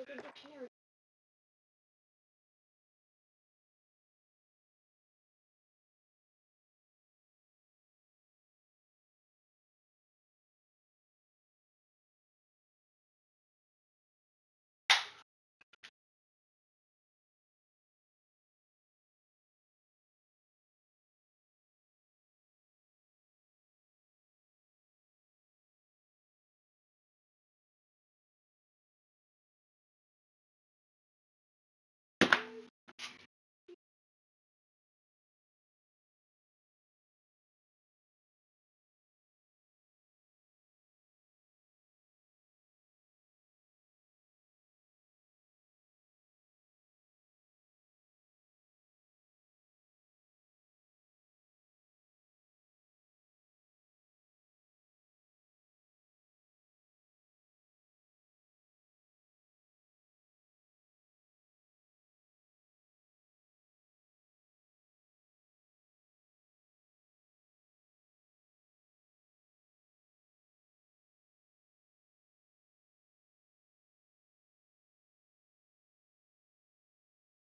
Look at the carrot.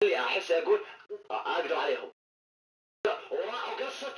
اللي أحس أقول أقدر عليهم. وراحوا قصة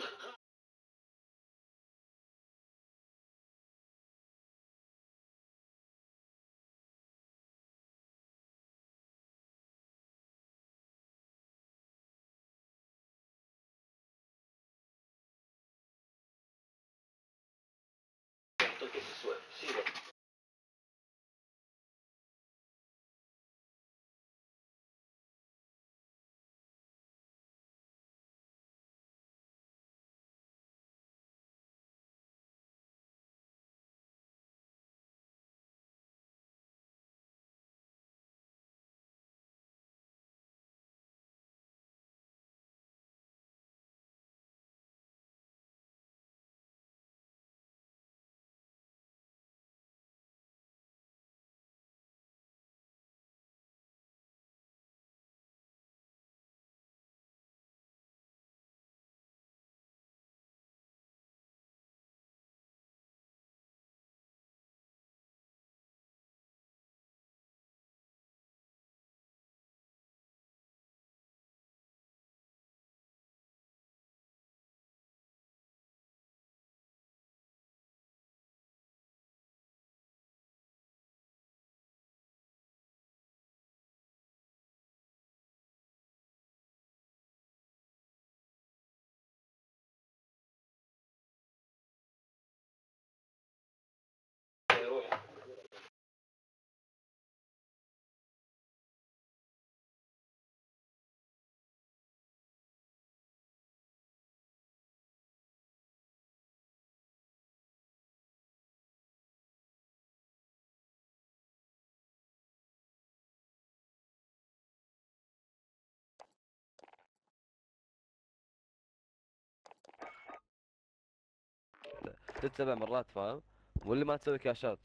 ست سبع مرات فاهم؟ واللي ما تسوي كاشات.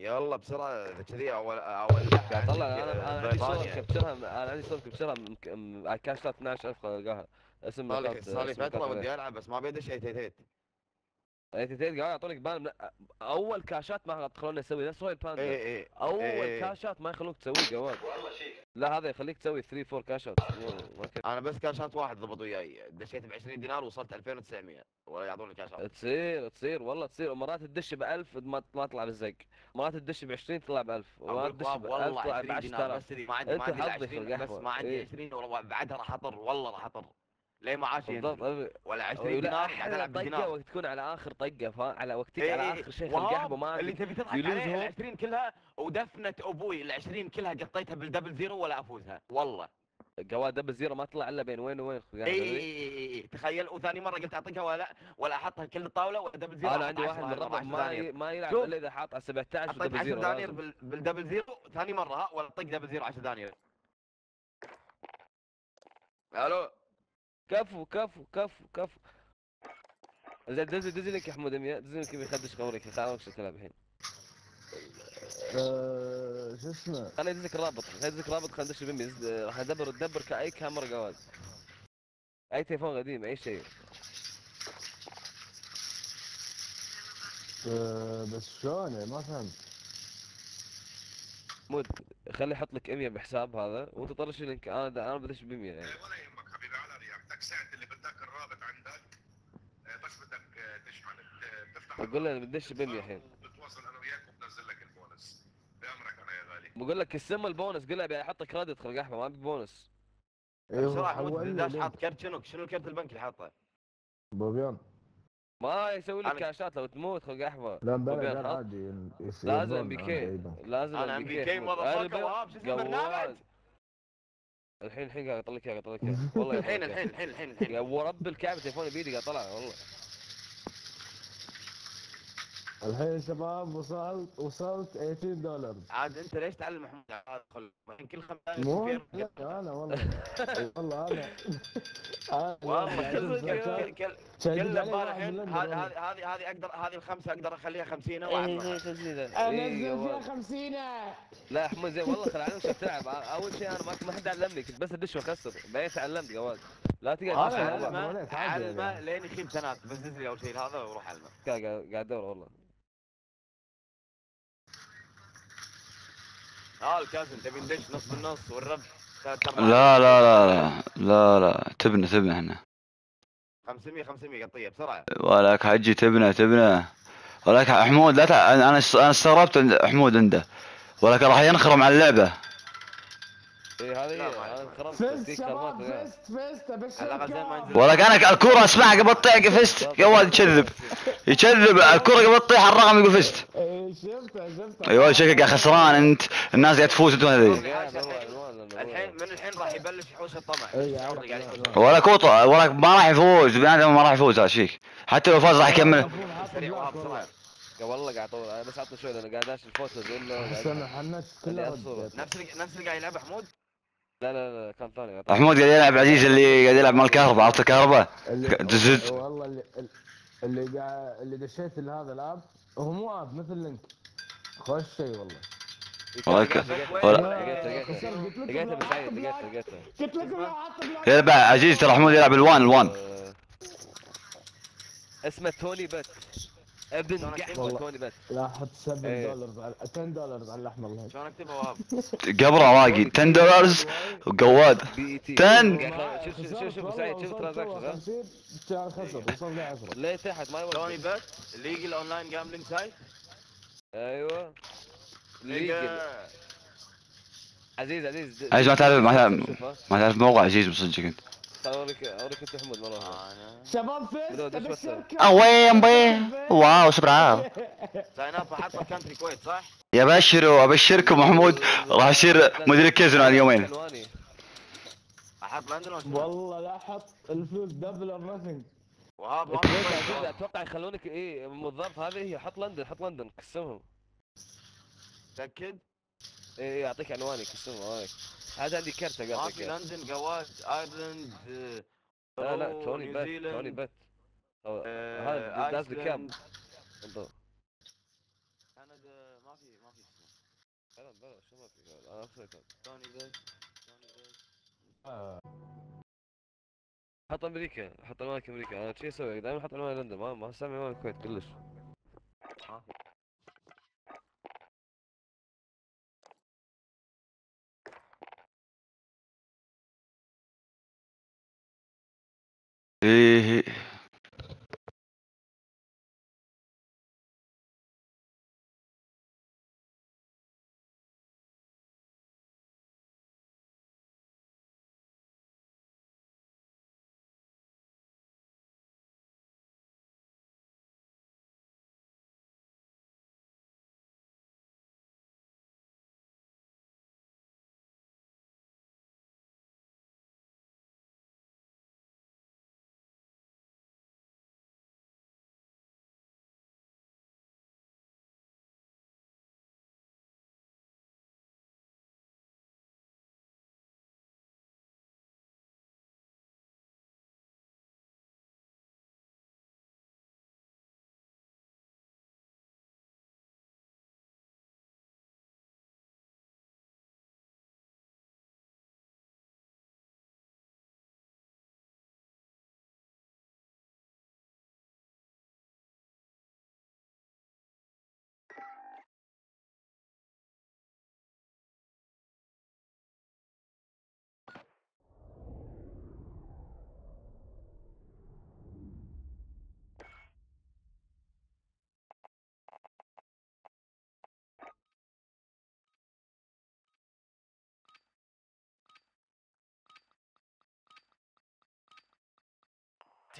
يلا بسرعة اذا كذي اول أول قاعد طلع أنا أنا عندي صور. كابتشرها أنا عندي صور على الكاشات 12000 القاها اسم صار لي فتره ودي ألعب بس ما بيدش أي تيتيت انت تدري قاعد يعطونك بان أول كاشات ما تخلوني أسوي نفس رويال باندا إيه إيه أول إيه. كاشات ما يخلوك تسوي جواد والله شيك. لا هذا يخليك تسوي 3 4 كاشات مو- ما كنت أنا بس كاشات واحد ضبط وياي. دشيت ب 20 دينار وصلت 2900 ولا يعطوني كاشات تصير تصير والله تصير. ومرات تدش ب 1000 ما تطلع بالزق. مرات تدش ب 20 تطلع ب 1000 ومرات أقول تدش ب 1000 والله تطلع ب 20 دينار 10000 بس ما عندي ما عندي حظك في 20 بس. ما عندي إيه. 20 وبعدها راح أطر. والله راح أطر. ليه معاشي بالضبط ينزل أبي- ولا 20 ولا دينار قاعد العب طقه بدينار وقت تكون على آخر طقه فاهم على وقتك إيه على إيه آخر شيء وهاب القحبه ما اللي تبي تضحك عليه. ال 20 كلها ودفنة أبوي ال 20 كلها قطيتها بالدبل زيرو ولا أفوزها والله جواد دبل زيرو ما طلع إلا بين وين وين اي أدري. اي اي تخيل وثاني مرة قلت اعطيها ولا ولا أحطها كل الطاوله ولا دبل زيرو أنا عندي واحد 10 من ربع 14 ما دنانير. ما يلعب. إلا إذا حاط على 17 حطيت دبل 10 زيرو دنانير لازم. بال- بالدبل زيرو ثاني مرة ها ولا طق دبل زيرو 10 دنانير ألو كفو كفو كفو كفو. زين دز دز لك يا حمود 100 دز لك يخدش قمرك خلاص شو تلعب الحين. آه، شو اسمه؟ خليني ادز لك الرابط خليني لك الرابط خلينا ندش بمي زد- راح أدبر تدبر كأي كاميرا جواد أي تليفون قديم أي شيء. آه، بس شلون يعني؟ ما فهمت. مود خلي يحط لك 100 بحساب هذا وأنت طرش link. أنا أنا بدش ب 100 يعني. بقول له بدش ب 100 الحين. بتواصل أنا وياك وبنزل لك البونس. بامرك أنا يا غالي. بقول لك السم البونس قول له أبي أحط credit خلق احمد ما ابي بونس. هو بسرعة حمود حول لي داش. حاط كرت شنو شنو الكرت البنك اللي حاطه؟ بوبيان ما يسوي لك كاشات لو تموت خلق احمد لا بلا. عادي يس- لازم يبون بي كي. لازم أنا ام بي كي. البرنامج الحين الحين قاعد اطلع لك اياه قاعد اطلع لك اياه والله الحين لك الحين الحين الحين إياه. ورب الكعبة تليفوني بيدي قاعد طلع والله. الحين شباب وصلت وصلت 18 دولار عاد انت ليش تعلم محمود عاد خل الحين كل خمس دقايق مو كبير. لا، أنا والله والله أنا أنا والله كل كل. كل لندن هذه. هذه هذه أقدر هذه الخمسة أقدر أخليها 50 إيه، واحد إيه، خمسين. انزل إيه، فيها والله. 50 لا يا حمود زين والله خل علمك تلعب أول شيء أنا ما ما حد علمني كنت بس أدش وأخسر بعدين تعلمت جواد لا تقعد علمه علمه يعني. لين يخيب سنوات بس لي أول شيء هذا وروح علمه قاعد أدور والله آه الكازن تبي ندش نص بالنص والرب ثلاث أرباع. لا لا لا لا لا لا. تبنى تبنى هنا. 500 500 قطية بسرعة. ولك حجي تبنى تبنى. ولك حمود لا تع... أنا أنا استغربت حمود عنده. ولك راح ينخرم على اللعبة. إيه هذه فزت شباب. فزت فزت أبشرك. ولك أنا الكورة اسمعها قبل تطيح فزت قواد يكذب. يكذب. الكورة قبل تطيح الرقم يقول فزت إيه شفتها شفتها. أيوه شكلك خسران أنت. الناس قاعد تفوز انت والله الحين من الحين راح يبلش يحوش الطمع؟ إيه، شعور عارف، قاعد لا، يحوش. لا. ولك وط... ولك ما راح يفوز. ما راح يفوز هذا شيك. حتى لو فاز راح يكمل. والله قاعد أطول. بس عطني شوي لأن قاعد أصور. ردت. نفس نفس اللي قاعد يلعب حمود؟ لا لا لا كان ثاني حمود قاعد يلعب عزيز اللي قاعد يلعب مال الكهرباء عرفت الكهرباء؟ دزز. والله اللي اللي قاعد اللي دشيت لهذا الآب هو مو آب مثل لينك. خوش شيء والله. لقيته حط بلاك- لقيته لقيته. قلت بلاك يلعب عزيز ترى حمود يلعب الوان الوان آه، اسمه توني بت ابن أكتبه؟ توني بت لا حط 7 إيه. دولار على 10 دولار على الاحمر الله. شلون اكتبها وهاب قبره واقي 10 دولار وقواد. بي اي تي تن. شوف شوف شوف شوف سعيد شوف ترانزاكشن ها 50 كان خسر وصل لي 10 ليه تحت ما توني يوقف بت ليجل أونلاين جامبلينج سايت أيوه. ليجل. عزيز عزيز عزيز ما تعرف- ما تعرف موقع عزيز بصدقك أنت. خل اوريك أوريك أنت حمود مرة واحدة. أنا شباب فزت بدو أدش ابشرك اوين بي واو سبراو ساين اب حاط كانتري كويت صح؟ يبشروا ابشركم محمود راح يصير مدير الكازينو على اليومين. أحط لندن؟ والله لا حط الفلوس دبل اور نثينج وهاب ما أتوقع يخلونك إيه موظف هذه هي حط لندن حط لندن كسمهم متاكد؟ إيه إيه، يعطيك عنواني كسمهم هايك هذا عندي كرت ما اعطيك في إياه. لندن جواد آيرلند آه، لا لا توني بت توني بت أو- آه، هذا نازل آيسلند، بالضبط كندا ما في ما في اسمه. لا لا شو ما في أنا أخسرك. توني بت توني بت حط أمريكا حط عنوانك أمريكا. أنا شي أسوي؟ دائما أحط عنوان لندن. ما ما أسمي عنوان الكويت كلش. إيه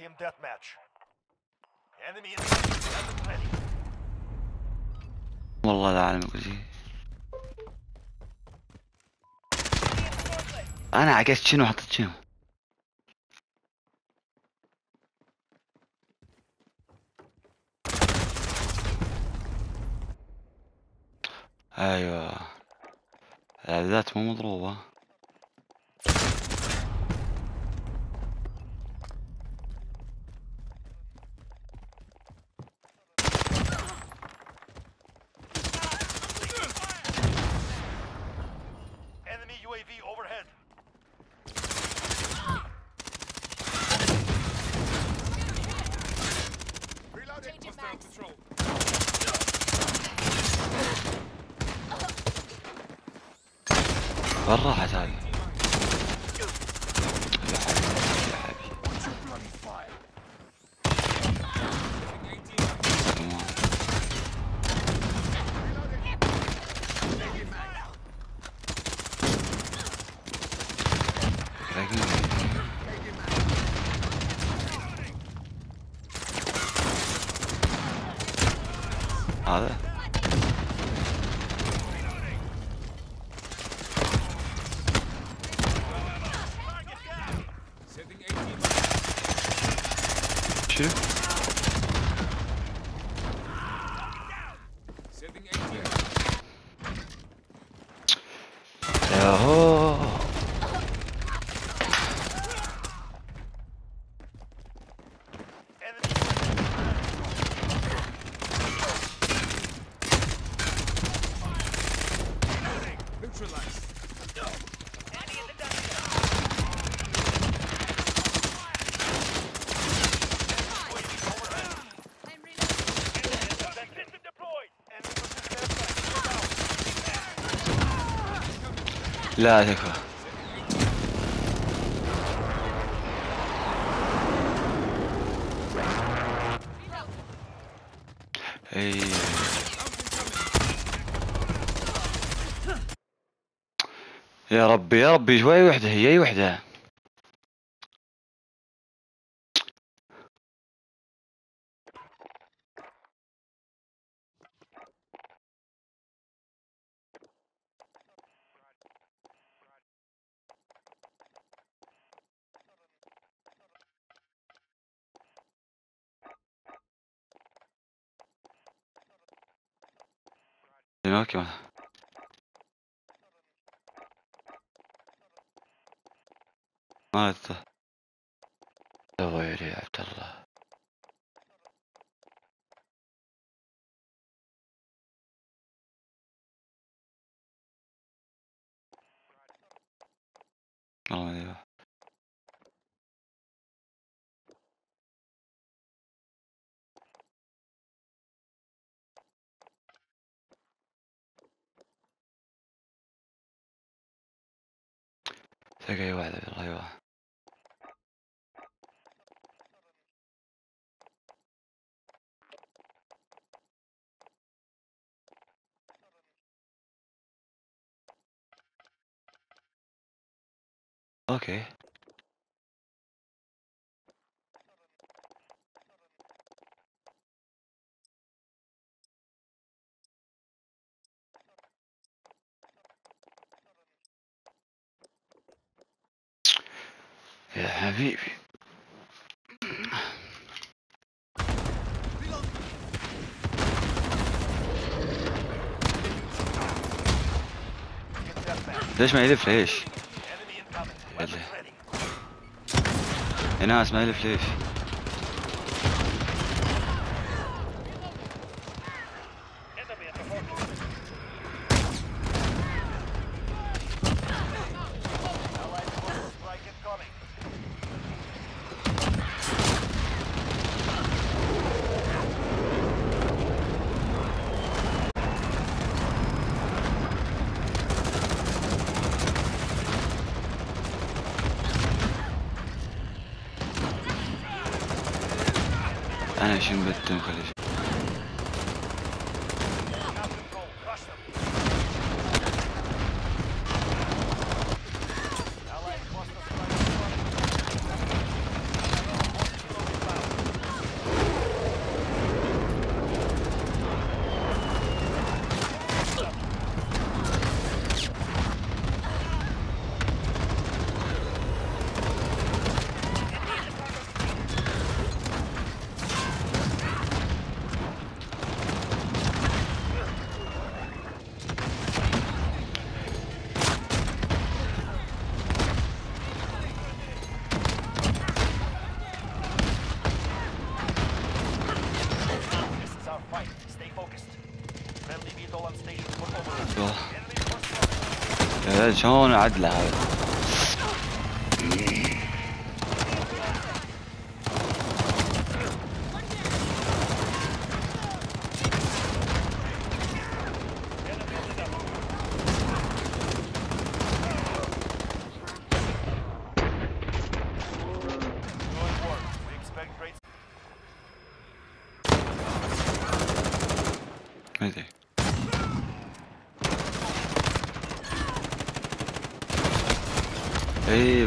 Team deathmatch. Enemy the ready. والله لا أعلم أقول. أنا عكست شنو حطيت شنو أيوه الإعدادات مو مضروبة لا تكفى اي يا ربي يا ربي شوي وحدة هي اي okay. Yeah, maybe. ليش ما عندي فلاش؟ hinaas, mijn hele vleef. شلون عدلة هذا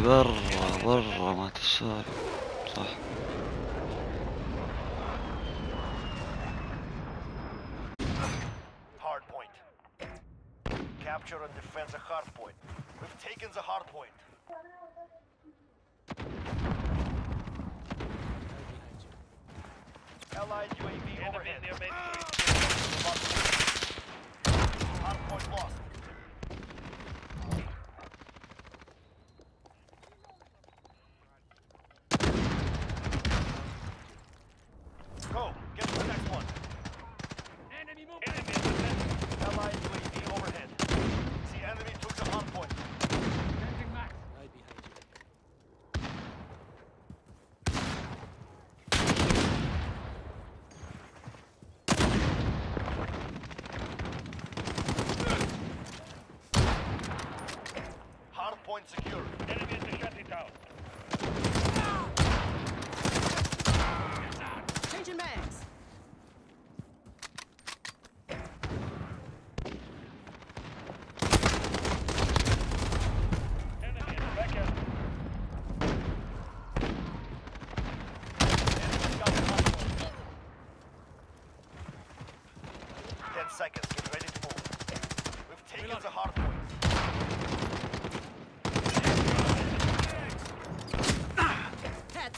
برا برا ما تسولف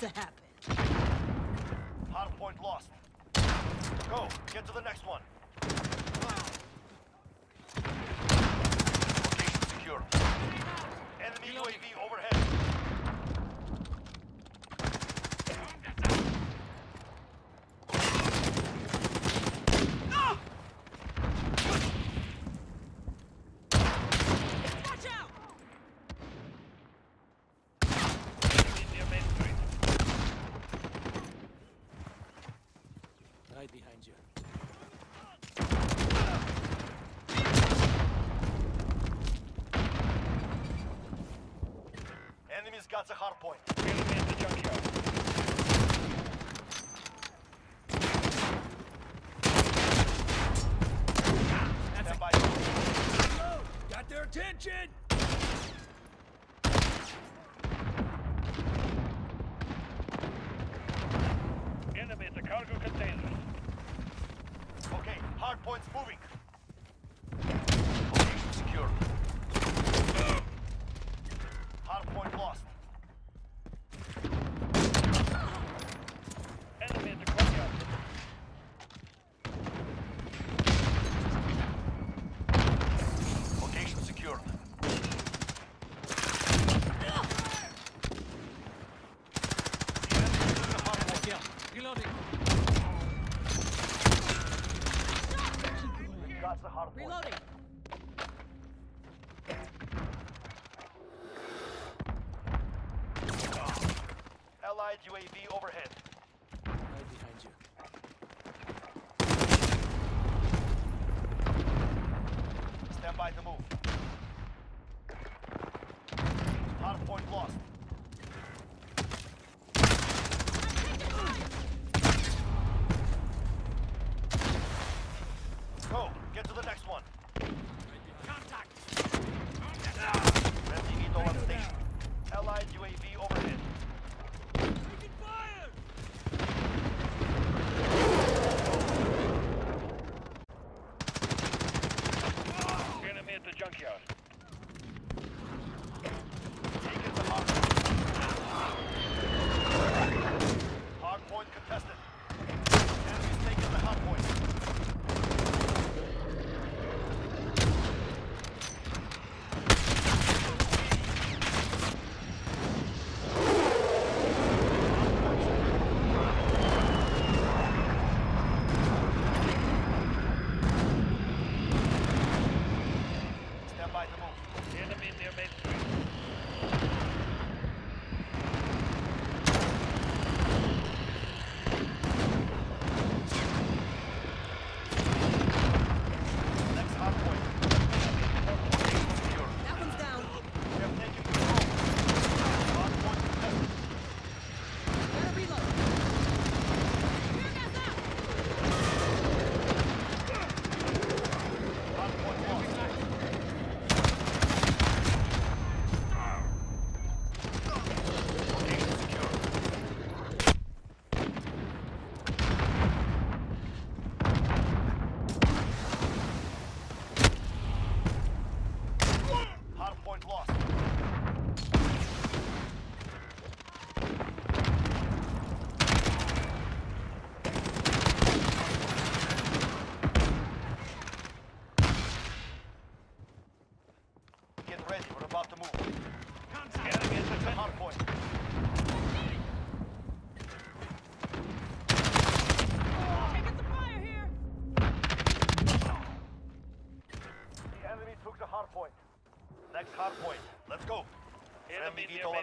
to happen. Hardpoint lost. Go, get to the next one. Location secure. Enemy UAV over. That's a hard point.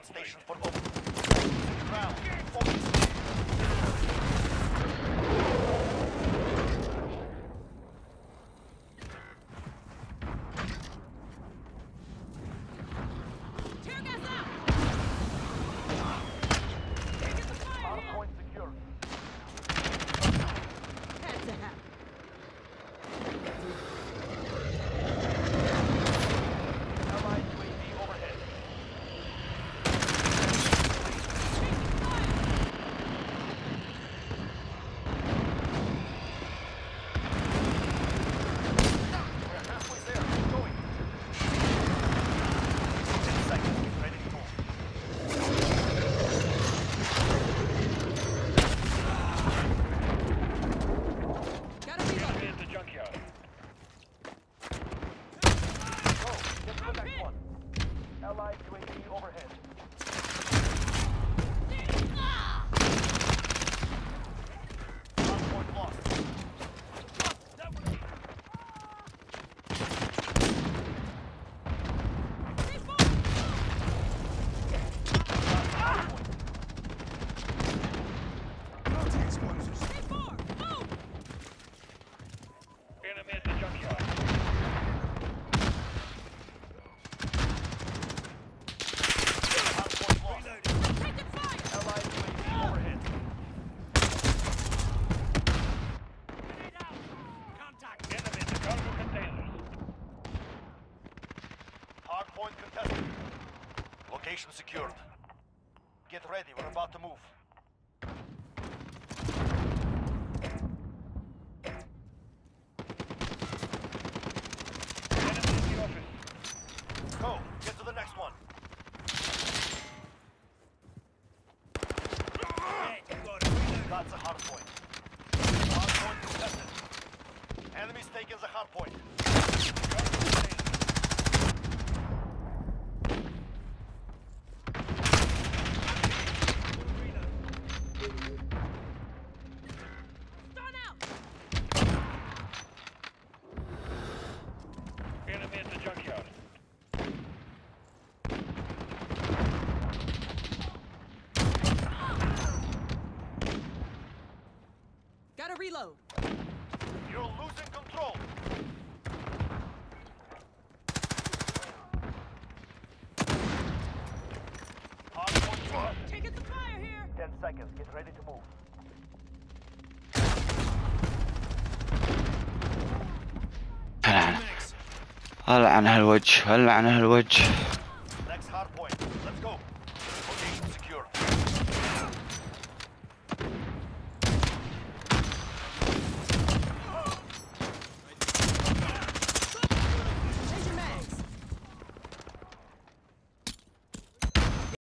Station هالوجه العن هالوجه Next hard point.